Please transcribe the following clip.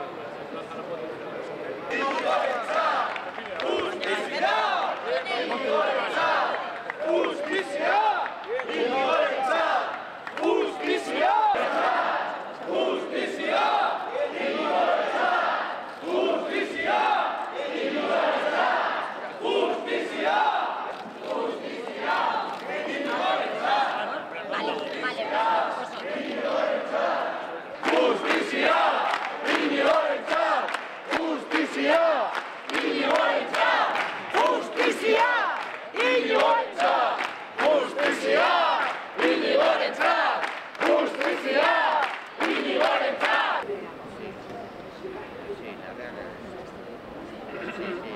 Gracias. Mm-hmm.